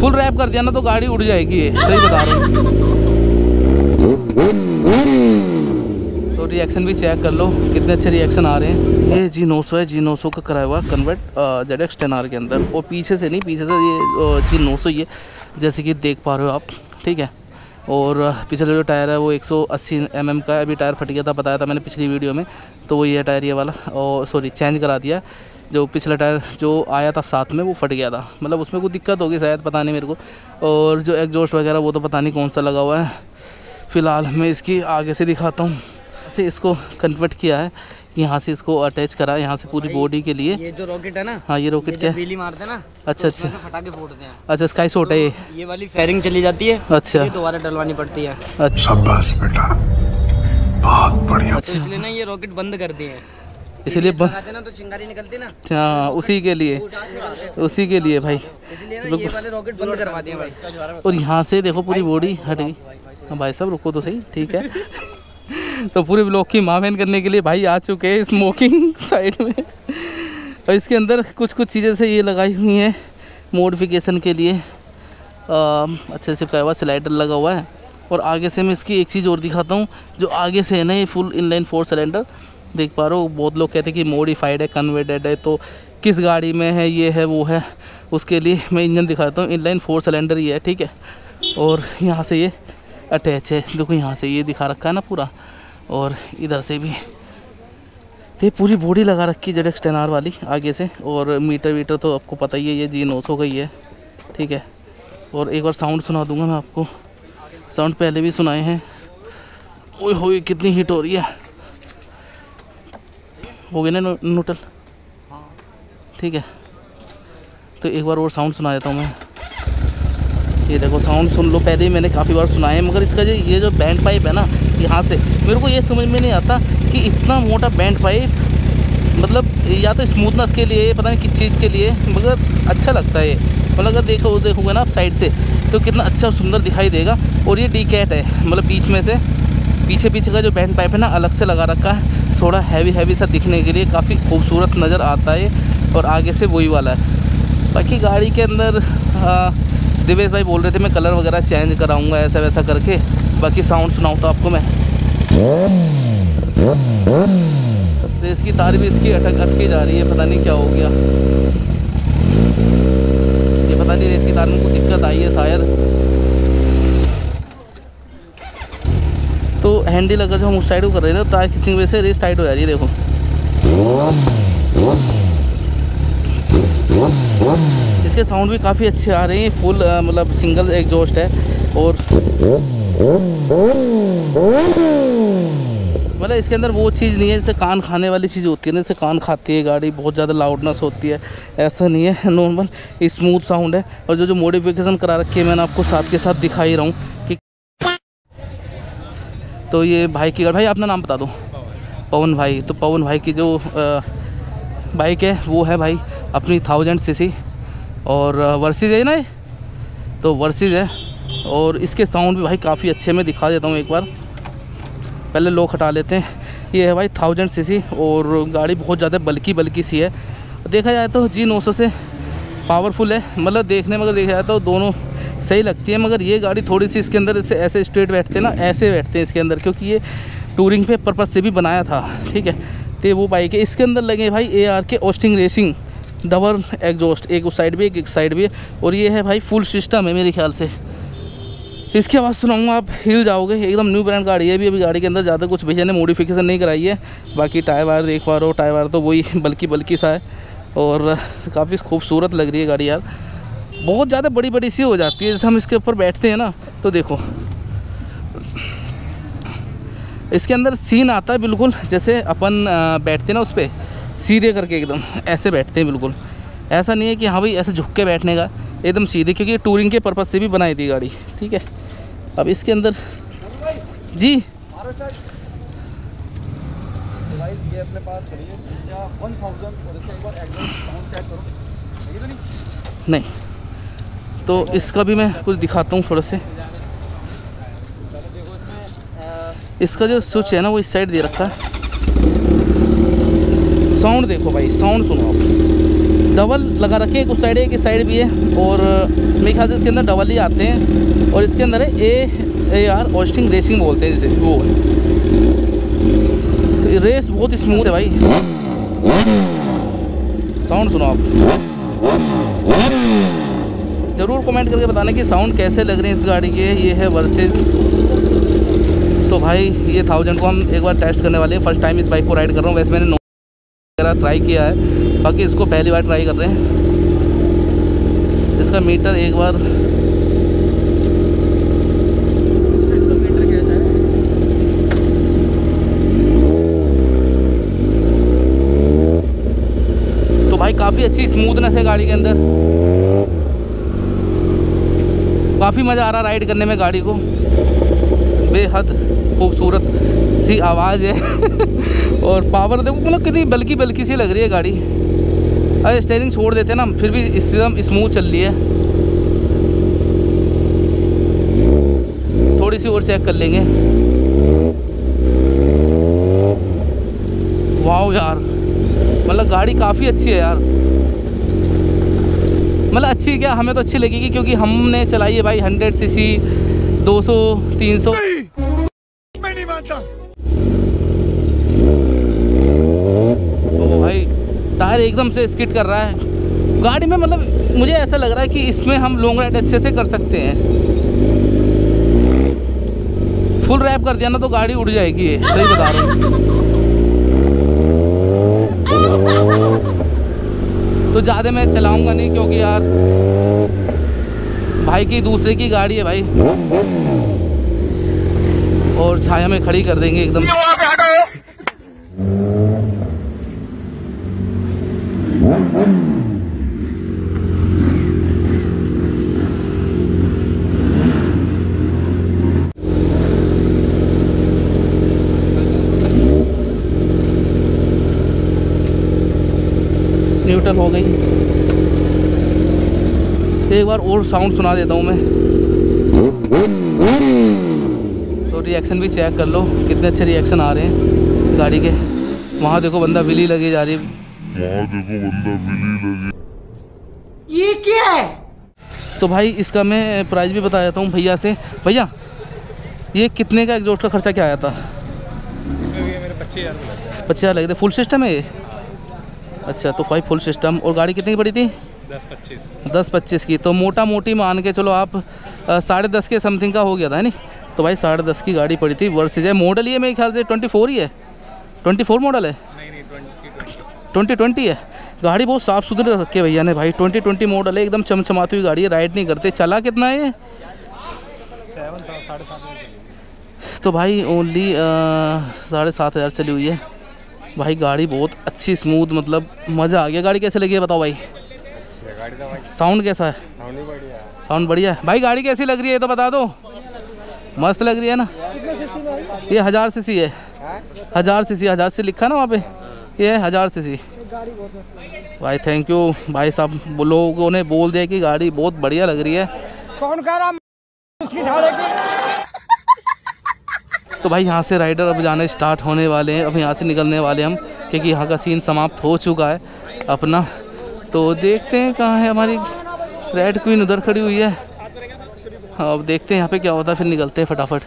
Full rap कर दिया ना तो गाड़ी उड़ जाएगी सही बता रहा तो रिएक्शन भी चेक कर लो, कितने अच्छे रिएक्शन आ रहे हैं। ये जी नौ सौ है जी नौ सौ का कराया हुआ convert Z X ten R के अंदर। और पीछे से नहीं, पीछे से ये जी नौ सौ है, जैसे कि देख पा रहे हो आप, ठीक है? और पिछला जो टायर है वो 180 mm का अभी टायर फट गया था, बताया था मैंने पिछली वीडियो में तो वो ये टायर, ये वाला, और सॉरी चेंज करा दिया, जो पिछला टायर जो आया था साथ में, वो फट गया था। मतलब उसमें कोई दिक्कत होगी शायद, पता नहीं मेरे को। और जो एग्जॉस्ट वगैरह, वो तो पता नहीं कौन सा लगा हुआ है। फ़िलहाल मैं इसकी आगे से दिखाता हूँ से इसको कन्वर्ट किया है। यहाँ से इसको अटैच करा यहाँ से पूरी बॉडी के लिए। ये जो रॉकेट है ना हाँ ये रॉकेट क्या? है बिजली मारते ना अच्छा अच्छा। तो फटाके फोड़ते हैं। अच्छा स्काई शॉट है ये। ये वाली फायरिंग चली जाती है अच्छा। ये दोबारा डलवानी पड़ती है। अच्छा। बेटा बहुत बढ़िया। तो इसलिए ना ये रॉकेट बंद कर दिए। हैं इसलिए ना तो चिंगारी निकलती ना। हाँ उसी के लिए। उसी के लिए भाई। इसलिए ना ये वाले रॉकेट बंद करवा दिए भाई। और यहाँ से देखो पूरी बॉडी हट गई। भाई साहब रुको तो सही ठीक है। तो पूरे ब्लॉक की माँ बहन करने के लिए भाई आ चुके हैं स्मोकिंग साइड में। और इसके अंदर कुछ कुछ चीज़ें से ये लगाई हुई हैं मोडिफिकेशन के लिए। आ, अच्छे से कहा हुआ स्लाइडर लगा हुआ है। और आगे से मैं इसकी एक चीज़ और दिखाता हूँ जो आगे से है ना ये फुल इनलाइन फोर सिलेंडर देख पा रहे हो बहुत लोग कहते हैं कि मोडिफाइड है कन्वर्टेड है तो किस गाड़ी में है ये है वो है उसके लिए मैं इंजन दिखाता हूँ। इनलाइन फोर सिलेंडर ये है ठीक है। और यहाँ से ये अटैच है देखो यहाँ से ये दिखा रखा है ना पूरा। और इधर से भी। तो ये पूरी बॉडी लगा रखी है जेड वाली, आगे से। और मीटर वीटर तो आपको पता ही है, ये जी नौ सौ का ही ठीक है। और एक बार साउंड सुना दूँगा मैं आपको। साउंड पहले भी सुनाए हैं। ओए हो कितनी हीट हो रही है। हो गया ना नोटल ठीक है। तो एक बार और साउंड सुना देता हूँ मैं। ये देखो साउंड सुन लो, पहले ही मैंने काफ़ी बार सुना है, मगर इसका जो, ये जो बैंड पाइप है ना यहाँ से मेरे को ये समझ में नहीं आता कि इतना मोटा बैंड पाइप मतलब या तो स्मूथनेस के लिए पता नहीं किस चीज़ के लिए मगर अच्छा लगता है ये। मतलब अगर देखो वो देखोगे ना आप साइड से तो कितना अच्छा और सुंदर दिखाई देगा। और ये डी कैट है मतलब बीच में से पीछे पीछे का जो बैंड पाइप है ना अलग से लगा रखा है। थोड़ा हैवी हैवी सा दिखने के लिए काफ़ी खूबसूरत नज़र आता है और आगे से वही वाला है। बाकी गाड़ी के अंदर आ, दिवेश भाई बोल रहे थे मैं कलर वगैरह चेंज कराऊँगा ऐसा वैसा करके। बाकी साउंड सुनाऊँ तो आपको मैं। रेस की तार भी इसकी अटक अटकी जा रही है, पता नहीं क्या हो गया। ये पता नहीं रेस की तार में कुछ दिक्कत आई है शायद। तो हैंडल अगर जो हम उस साइड को कर रहे हैं तो तार खींचने वजह से रेस टाइट हो जा रही है, देखो। इसके साउंड भी काफ़ी अच्छे आ रहे हैं फुल मतलब सिंगल एग्जॉस्ट है, और मतलब इसके अंदर वो चीज़ नहीं है, जैसे कान खाने वाली चीज़ होती है ना, जैसे कान खाती है गाड़ी, बहुत ज़्यादा लाउडनेस होती है, ऐसा नहीं है नॉर्मल स्मूथ साउंड है, और जो जो मॉडिफिकेशन करा रखी है, मैंने आपको साथ के साथ दिखा ही रहा हूँ, कि तो ये भाई की भाई अपना नाम बता दो। पवन भाई तो पवन भाई की जो बाइक है, वो है भाई अपनी थाउज़ेंड सी और वर्सेज है ना ये? तो वर्सेज है। और इसके साउंड भी भाई काफ़ी अच्छे मैं दिखा देता हूँ एक बार। पहले लोग हटा लेते हैं। ये है भाई थाउज़ेंड सी और गाड़ी बहुत ज़्यादा बल्कि बल्कि सी है। देखा जाए तो जी नौ सौ से पावरफुल है। मतलब देखने में अगर देखा जाए तो दोनों सही लगती है, मगर ये गाड़ी थोड़ी सी इसके अंदर ऐसे ऐसे स्ट्रेट बैठते हैं ना, ऐसे बैठते हैं इसके अंदर, क्योंकि ये टूरिंग पे पर्पज़ से भी बनाया था। ठीक है? तो वो बाइक है। इसके अंदर लगे भाई ए आर के ओस्टिंग रेसिंग डबल एग्जॉस्ट एक उस साइड भी, एक एक साइड भी और ये है भाई फुल सिस्टम है मेरे ख्याल से। इसके आवाज़ सुनाऊँगा आप हिल जाओगे, एकदम न्यू ब्रांड गाड़ी है। भी अभी गाड़ी के अंदर ज़्यादा कुछ भैया ने मॉडिफिकेशन नहीं कराई है। बाकी टायर वायर देख पा रहे हो, टायर वायर तो वही, बल्कि बल्कि सा है। और काफ़ी खूबसूरत लग रही है गाड़ी यार। बहुत ज़्यादा बड़ी बड़ी सी हो जाती है, जैसे हम इसके ऊपर बैठते हैं ना तो देखो। इसके अंदर सीन आता है बिल्कुल, जैसे अपन बैठते ना उस पर सीधे करके एकदम ऐसे बैठते हैं बिल्कुल। ऐसा नहीं है कि हाँ भाई, ऐसे झुक के बैठने का, एकदम सीधे, क्योंकि टूरिंग के पर्पज़ से भी बनाई थी गाड़ी, ठीक है? अब इसके अंदर, जी? नहीं। तो इसका भी मैं कुछ दिखाता हूँ थोड़े से। इसका जो स्विच है ना, वो इस साइड दे रखा है। साउंड देखो भाई साउंड सुनो आप। डबल लगा रखे एक उस साइड है, एक साइड भी है, और मेरे ख्याल से इसके अंदर डबल ही आते हैं, और इसके अंदर है ए ए आर ऑस्टिंग रेसिंग बोलते हैं जैसे, वो है। तो रेस बहुत स्मूथ है भाई। साउंड सुनो आप। ज़रूर कमेंट करके बताना कि साउंड कैसे लग रहे हैं इस गाड़ी के, ये है वर्सेस तो भाई, ये थाउज़ेंड को हम एक बार टेस्ट करने वाले हैं फ़र्स्ट टाइम इस बाइक को राइड कर रहा हूँ, वैसे मैंने वगैरह ट्राई किया है। बाकी इसको पहली बार ट्राई कर रहे हैं। इसका मीटर एक बार। तो भाई काफ़ी अच्छी स्मूथनेस है गाड़ी के अंदर। काफ़ी मज़ा आ रहा राइड करने में गाड़ी को। बेहद खूबसूरत सी आवाज़ है। और पावर देखो मतलब कितनी बल्कि बल्कि सी लग रही है गाड़ी। अरे स्टेयरिंग छोड़ देते हैं ना, फिर भी एकदम स्मूथ चल रही है। थोड़ी सी और चेक कर लेंगे। वाह यार मतलब गाड़ी काफ़ी अच्छी है यार। मतलब अच्छी क्या, हमें तो अच्छी लगेगी क्योंकि हमने चलाई है भाई 100 सीसी 200 300 टायर एकदम से स्किट कर रहा है। गाड़ी में मतलब मुझे ऐसा लग रहा है कि इसमें हम लॉन्ग राइड अच्छे से कर सकते हैं। फुल रैप कर दिया ना तो गाड़ी उड़ जाएगी ये, सही बता रहा तो ज़्यादा मैं चलाऊँगा नहीं क्योंकि यार, भाई की दूसरे की गाड़ी है भाई। और छाया में खड़ी कर देंगे एकदम। न्यूट्रल हो गई। एक बार और साउंड सुना देता हूँ मैं। तो रिएक्शन भी चेक कर लो कितने अच्छे रिएक्शन आ रहे हैं गाड़ी के। वहाँ देखो बंदा विली लगी जा रही है। वहाँ देखो बंदा बिली लगी। ये क्या है? तो भाई इसका मैं प्राइस भी बता देता हूँ भैया से। भैया ये कितने का एग्जॉस्ट का खर्चा क्या आया था? पच्चीस हज़ार लगे थे। फुल सिस्टम है ये? अच्छा तो भाई फुल सिस्टम और गाड़ी कितनी की पड़ी थी? दस पच्चीस। दस पच्चीस की। तो मोटा मोटी मान के चलो आप साढ़े दस के समथिंग का हो गया था है नहीं तो भाई साढ़े दस की गाड़ी पड़ी थी। वर्सेज है मॉडल है मेरे ख्याल से। ट्वेंटी फोर ही है? ट्वेंटी फोर मॉडल है? ट्वेंटी ट्वेंटी है। गाड़ी बहुत साफ़ सुथरी रखी है भैया ने भाई। ट्वेंटी ट्वेंटी मॉडल है एकदम चमचमाती हुई गाड़ी है राइड नहीं करते। चला कितना है ये? तो भाई ओनली साढ़े सात हज़ार चली हुई है। भाई गाड़ी बहुत अच्छी स्मूथ मतलब मज़ा आ गया। गाड़ी कैसे लगी है बताओ भाई? साउंड कैसा है? साउंड बढ़िया है। भाई गाड़ी कैसी लग रही है तो बता दो। मस्त लग रही है ना? ये हज़ार सी सी है। हज़ार सी सी हज़ार सी लिखा ना वहाँ पे? ये है हज़ार सी सी भाई थैंक यू भाई साहब लोगों ने बोल दिया कि गाड़ी बहुत बढ़िया लग रही है। कौन कह रहा उसकी की। तो भाई यहाँ से राइडर अब जाने स्टार्ट होने वाले हैं। अब यहाँ से निकलने वाले हम क्योंकि यहाँ का सीन समाप्त हो चुका है अपना। तो देखते हैं कहाँ है हमारी रेड क्वीन उधर खड़ी हुई हाँ, अब देखते हैं यहाँ पे क्या होता है फिर निकलते हैं फटाफट।